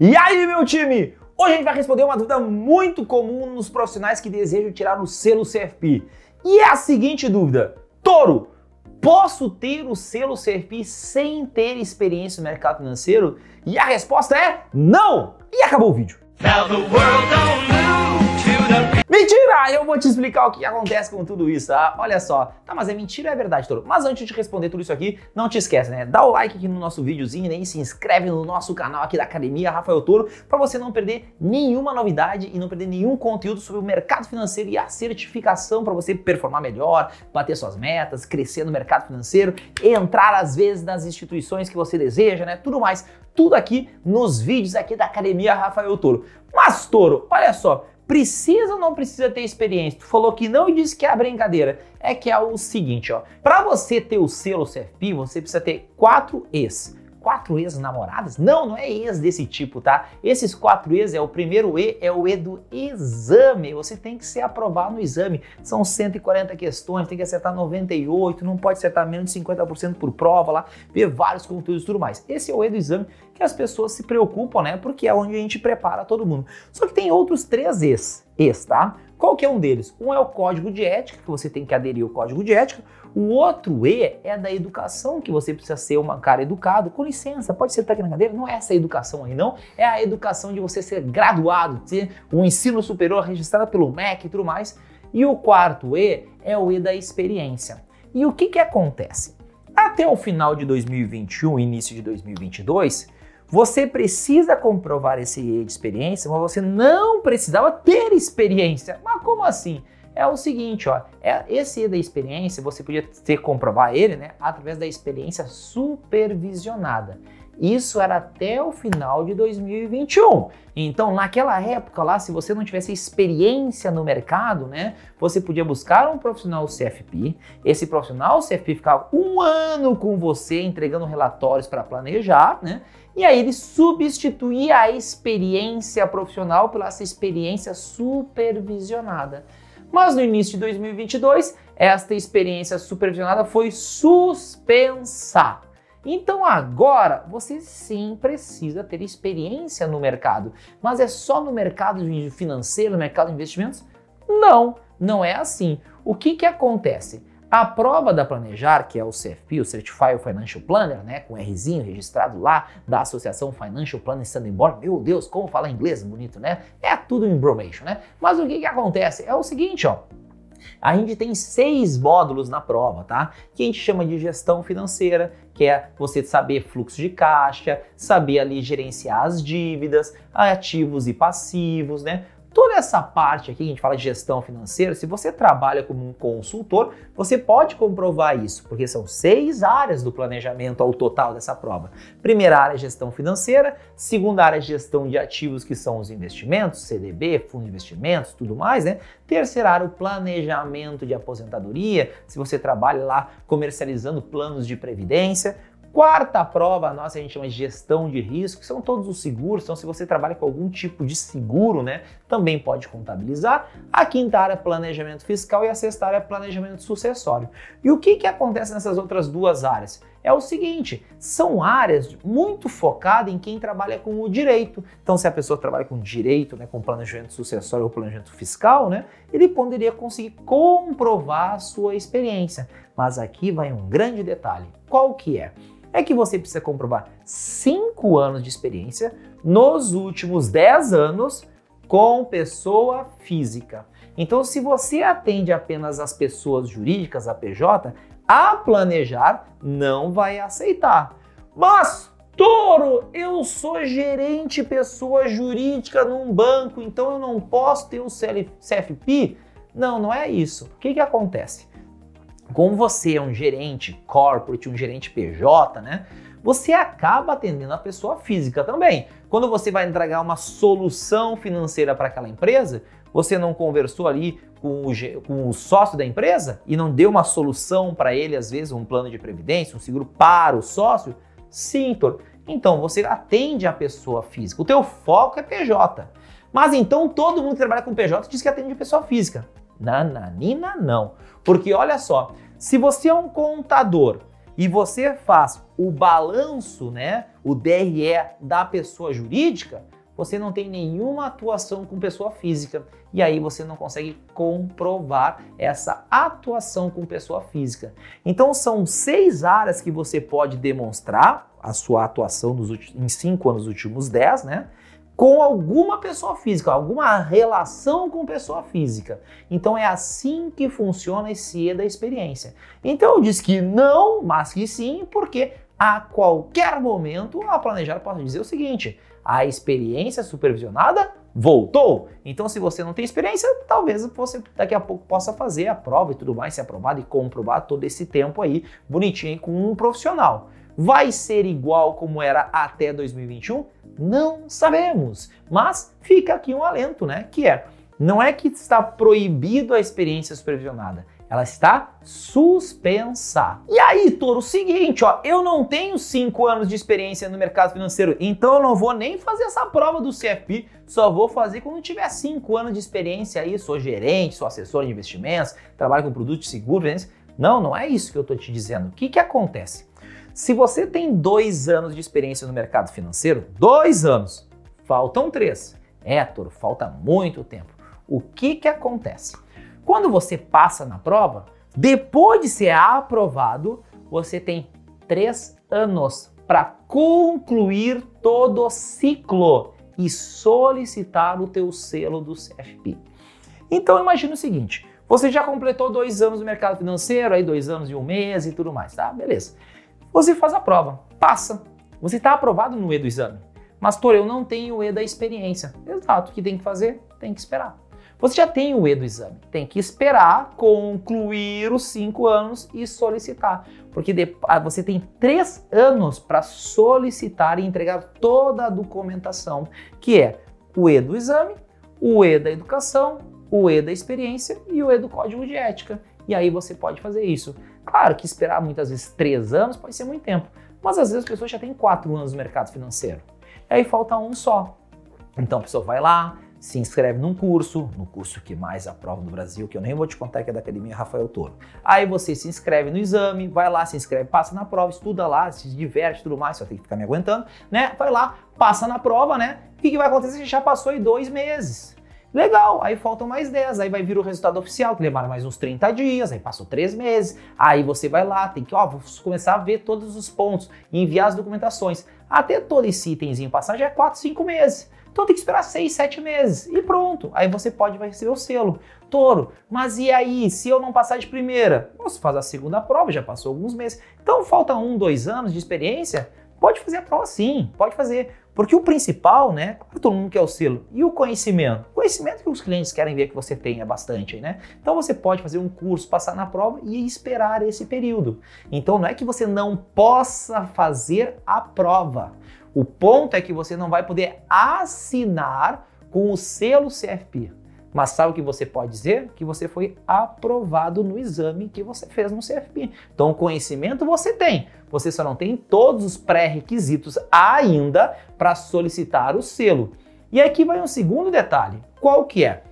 E aí, meu time? Hoje a gente vai responder uma dúvida muito comum nos profissionais que desejam tirar o selo CFP. E é a seguinte dúvida: Toro, posso ter o selo CFP sem ter experiência no mercado financeiro? E a resposta é não! E acabou o vídeo. Now Eu vou te explicar o que acontece com tudo isso, tá? Olha só. Tá, mas é mentira ou é verdade, Toro? Mas antes de responder tudo isso aqui, não te esquece, né? Dá o like aqui no nosso videozinho, né? E se inscreve no nosso canal aqui da Academia Rafael Toro para você não perder nenhuma novidade e não perder nenhum conteúdo sobre o mercado financeiro e a certificação para você performar melhor, bater suas metas, crescer no mercado financeiro, entrar às vezes nas instituições que você deseja, né? Tudo mais, tudo aqui nos vídeos aqui da Academia Rafael Toro. Mas, Toro, olha só, Precisa ou não precisa ter experiência? Tu falou que não e disse que é brincadeira. É que é o seguinte, ó. Para você ter o selo CFP, você precisa ter quatro E's quatro ex-namoradas? Não, não é ex desse tipo, tá? Esses quatro ex é o primeiro E, é o E do exame. Você tem que ser aprovado no exame. São 140 questões, tem que acertar 98, não pode acertar menos de 50% por prova lá, ver vários conteúdos e tudo mais. Esse é o E do exame que as pessoas se preocupam, né? Porque é onde a gente prepara todo mundo. Só que tem outros três E's, E's, tá? Qual que é um deles? Um é o código de ética, que você tem que aderir ao código de ética. O outro E é da educação, que você precisa ser um cara educado. Com licença, pode sentar aqui na cadeira? Não é essa educação aí, não. É a educação de você ser graduado, ter um ensino superior registrado pelo MEC e tudo mais. E o quarto E é o E da experiência. E o que, que acontece? Até o final de 2021, início de 2022, você precisa comprovar esse E de experiência, mas você não precisava ter experiência. Mas como assim? É o seguinte, ó, é, esse da experiência você podia ter comprovar ele, né, através da experiência supervisionada. Isso era até o final de 2021. Então, naquela época lá, se você não tivesse experiência no mercado, né, você podia buscar um profissional CFP. Esse profissional CFP ficava um ano com você entregando relatórios para planejar, né? E aí ele substituía a experiência profissional pela experiência supervisionada. Mas no início de 2022, esta experiência supervisionada foi suspensa. Então agora você sim precisa ter experiência no mercado. Mas é só no mercado financeiro, no mercado de investimentos? Não, não é assim. O que, que acontece? A prova da Planejar, que é o CFP, o Certified Financial Planner, né, com Rzinho registrado lá da Associação Financial Planner Board. Meu Deus, como fala inglês bonito, né? É tudo embromation, né? Mas o que que acontece? É o seguinte, ó. A gente tem seis módulos na prova, tá? Que a gente chama de gestão financeira, que é você saber fluxo de caixa, saber ali gerenciar as dívidas, ativos e passivos, né? Toda essa parte aqui, a gente fala de gestão financeira, se você trabalha como um consultor, você pode comprovar isso, porque são seis áreas do planejamento ao total dessa prova. Primeira área é gestão financeira, segunda área é gestão de ativos, que são os investimentos, CDB, fundo de investimentos, tudo mais, né? Terceira área, o planejamento de aposentadoria, se você trabalha lá comercializando planos de previdência. Quarta prova nossa a gente chama de gestão de risco, que são todos os seguros. Então, se você trabalha com algum tipo de seguro, né, também pode contabilizar. A quinta área é planejamento fiscal e a sexta área é planejamento sucessório. E o que, que acontece nessas outras duas áreas? É o seguinte, são áreas muito focadas em quem trabalha com o direito. Então, se a pessoa trabalha com direito, né, com planejamento sucessório ou planejamento fiscal, né, ele poderia conseguir comprovar a sua experiência. Mas aqui vai um grande detalhe. Qual que é? É que você precisa comprovar 5 anos de experiência nos últimos 10 anos com pessoa física. Então, se você atende apenas as pessoas jurídicas, a PJ, a planejar não vai aceitar. Mas, Toro, eu sou gerente pessoa jurídica num banco, então eu não posso ter um CFP? Não, não é isso. O que, que acontece? Como você é um gerente corporate, um gerente PJ, né? Você acaba atendendo a pessoa física também. Quando você vai entregar uma solução financeira para aquela empresa, você não conversou ali com o, com o, sócio da empresa e não deu uma solução para ele, às vezes, um plano de previdência, um seguro para o sócio? Sim, Tor. Então, você atende a pessoa física. O teu foco é PJ. Mas então todo mundo que trabalha com PJ diz que atende a pessoa física. Nananina não. Porque olha só, se você é um contador e você faz o balanço, né, o DRE da pessoa jurídica, você não tem nenhuma atuação com pessoa física e aí você não consegue comprovar essa atuação com pessoa física. Então são seis áreas que você pode demonstrar a sua atuação nos últimos, em cinco anos, nos últimos dez, né? Com alguma pessoa física, alguma relação com pessoa física. Então é assim que funciona esse E da experiência. Então eu disse que não, mas que sim, porque a qualquer momento a planejar pode dizer o seguinte: a experiência supervisionada voltou. Então, se você não tem experiência, talvez você daqui a pouco possa fazer a prova e tudo mais, ser aprovado e comprovar todo esse tempo aí, bonitinho com um profissional. Vai ser igual como era até 2021? Não sabemos. Mas fica aqui um alento, né? Que é, não é que está proibido a experiência supervisionada ela está suspensa. E aí, Toro, o seguinte, ó, eu não tenho 5 anos de experiência no mercado financeiro, então eu não vou nem fazer essa prova do CFP, só vou fazer quando tiver 5 anos de experiência aí, sou gerente, sou assessor de investimentos, trabalho com produtos de seguro, não, não é isso que eu tô te dizendo. O que que acontece? Se você tem dois anos de experiência no mercado financeiro, dois anos, faltam três. Toro, falta muito tempo. O que que acontece? Quando você passa na prova, depois de ser aprovado, você tem três anos para concluir todo o ciclo e solicitar o teu selo do CFP. Então imagina o seguinte: você já completou dois anos no mercado financeiro, aí dois anos e um mês e tudo mais, tá? Beleza. Você faz a prova, passa. Você está aprovado no E do exame. Mas, Tor, eu não tenho o E da experiência. Exato, o que tem que fazer? Tem que esperar. Você já tem o E do exame, tem que esperar concluir os cinco anos e solicitar, porque ah, você tem três anos para solicitar e entregar toda a documentação, que é o E do exame, o E da educação, o E da experiência e o E do código de ética. E aí você pode fazer isso. Claro que esperar muitas vezes três anos pode ser muito tempo, mas às vezes as pessoas já têm quatro anos no mercado financeiro. E aí falta um só. Então a pessoa vai lá, se inscreve num curso, no curso que mais aprova no Brasil, que eu nem vou te contar que é da Academia Rafael Toro. Aí você se inscreve no exame, vai lá, se inscreve, passa na prova, estuda lá, se diverte tudo mais, só tem que ficar me aguentando, né? Vai lá, passa na prova, né? O que, que vai acontecer? Você já passou aí dois meses. Legal, aí faltam mais 10, aí vai vir o resultado oficial, que demora mais uns 30 dias, aí passou 3 meses, aí você vai lá, tem que, ó, vou começar a ver todos os pontos e enviar as documentações. Até todo esse itemzinho passar já é 4, 5 meses. Então tem que esperar 6, 7 meses e pronto. Aí você pode vai receber o selo. Touro, mas e aí, se eu não passar de primeira? Você faz a segunda prova, já passou alguns meses. Então falta um, dois anos de experiência? Pode fazer a prova sim, pode fazer. Porque o principal, né? Todo mundo quer o selo. E o conhecimento? O conhecimento que os clientes querem ver que você tenha bastante, né? Então você pode fazer um curso, passar na prova e esperar esse período. Então não é que você não possa fazer a prova. O ponto é que você não vai poder assinar com o selo CFP. Mas sabe o que você pode dizer? Que você foi aprovado no exame que você fez no CFP. Então, conhecimento você tem. Você só não tem todos os pré-requisitos ainda para solicitar o selo. E aqui vai um segundo detalhe. Qual que é?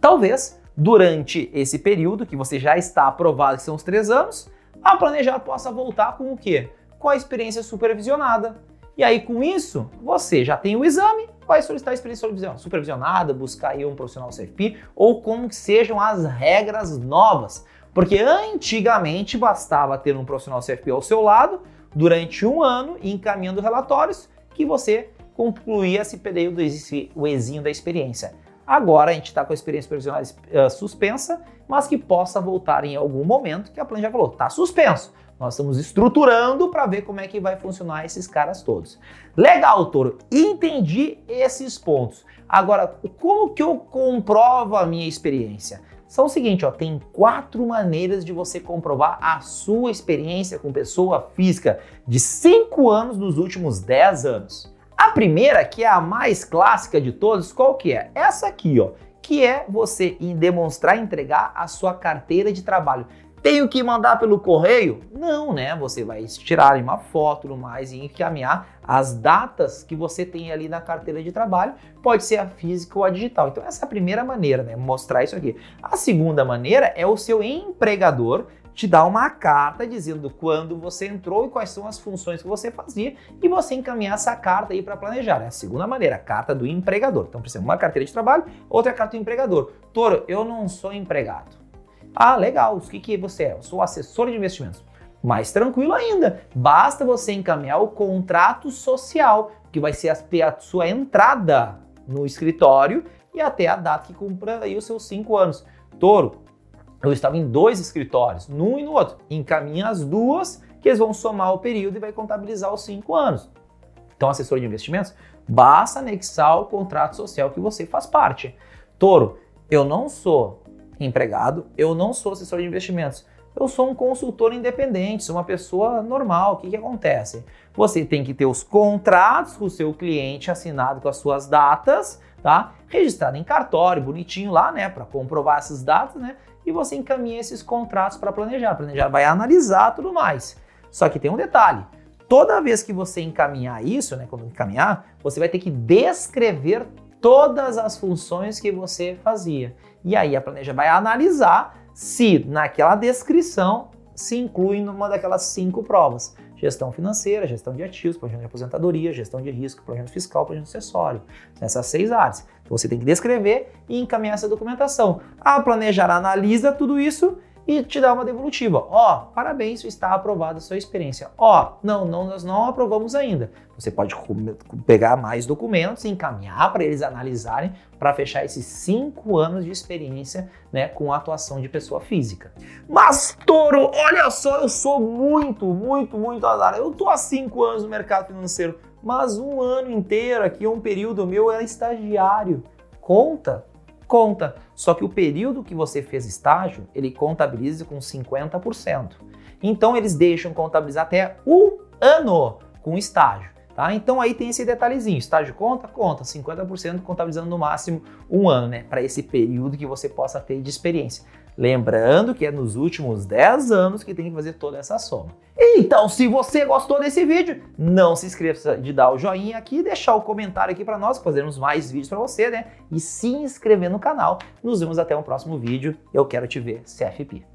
Talvez durante esse período que você já está aprovado, que são os três anos, a planejar possa voltar com o quê? Com a experiência supervisionada e aí, com isso, você já tem o exame, vai solicitar experiência supervisionada, buscar aí um profissional CFP ou como que sejam as regras novas. Porque antigamente bastava ter um profissional CFP ao seu lado durante um ano encaminhando relatórios que você concluía esse período, o exinho da experiência. Agora a gente está com a experiência supervisional uh, suspensa, mas que possa voltar em algum momento, que a plano já falou, está suspenso. Nós estamos estruturando para ver como é que vai funcionar esses caras todos. Legal, Toro, entendi esses pontos. Agora, como que eu comprovo a minha experiência? São o seguinte, ó, tem quatro maneiras de você comprovar a sua experiência com pessoa física de 5 anos nos últimos 10 anos. A primeira, que é a mais clássica de todas, qual que é? Essa aqui, ó, que é você demonstrar entregar a sua carteira de trabalho. Tenho que mandar pelo correio? Não, né? Você vai tirar uma foto tudo mais e encaminhar as datas que você tem ali na carteira de trabalho. Pode ser a física ou a digital. Então essa é a primeira maneira, né? Mostrar isso aqui. A segunda maneira é o seu empregador te dá uma carta dizendo quando você entrou e quais são as funções que você fazia e você encaminhar essa carta aí para planejar. É a segunda maneira, a carta do empregador. Então precisa uma carteira de trabalho, outra carta do empregador. Toro, eu não sou empregado. Ah, legal. O que, que você é? Eu sou assessor de investimentos. Mais tranquilo ainda. Basta você encaminhar o contrato social, que vai ser a sua entrada no escritório e até a data que cumpra aí os seus cinco anos. Toro, eu estava em dois escritórios, num e no outro. Encaminha as duas, que eles vão somar o período e vai contabilizar os cinco anos. Então, assessor de investimentos, basta anexar o contrato social que você faz parte. Toro, eu não sou empregado, eu não sou assessor de investimentos. Eu sou um consultor independente, sou uma pessoa normal. O que, que acontece? Você tem que ter os contratos com o seu cliente assinado com as suas datas, tá? Registrado em cartório, bonitinho lá, né? Para comprovar essas datas, né? E você encaminha esses contratos para planejar. Planejar vai analisar tudo mais. Só que tem um detalhe. Toda vez que você encaminhar isso, né? Quando encaminhar, você vai ter que descrever todas as funções que você fazia. E aí a planeja vai analisar se naquela descrição se inclui numa daquelas cinco provas. Gestão financeira, gestão de ativos, projeto de aposentadoria, gestão de risco, projeto fiscal, projeto acessório. Nessas seis áreas. Então você tem que descrever e encaminhar essa documentação. A planejar analisa tudo isso e te dá uma devolutiva. Ó, oh, parabéns, está aprovada a sua experiência. Ó, oh, não, não, nós não aprovamos ainda. Você pode pegar mais documentos e encaminhar para eles analisarem para fechar esses cinco anos de experiência né, com a atuação de pessoa física. Mas, Toro, olha só, eu sou muito, muito, muito azar. Eu tô há cinco anos no mercado financeiro, mas um ano inteiro aqui, um período meu, era estagiário. Conta? Conta. Só que o período que você fez estágio, ele contabiliza com 50%. Então eles deixam contabilizar até um ano com estágio. Tá? Então aí tem esse detalhezinho, estágio conta? Conta, 50% contabilizando no máximo um ano, né? Para esse período que você possa ter de experiência. Lembrando que é nos últimos 10 anos que tem que fazer toda essa soma. Então, se você gostou desse vídeo, não se esqueça de dar o joinha aqui, deixar o comentário aqui para nós, fazermos mais vídeos para você, né? E se inscrever no canal. Nos vemos até o próximo vídeo. Eu quero te ver, CFP.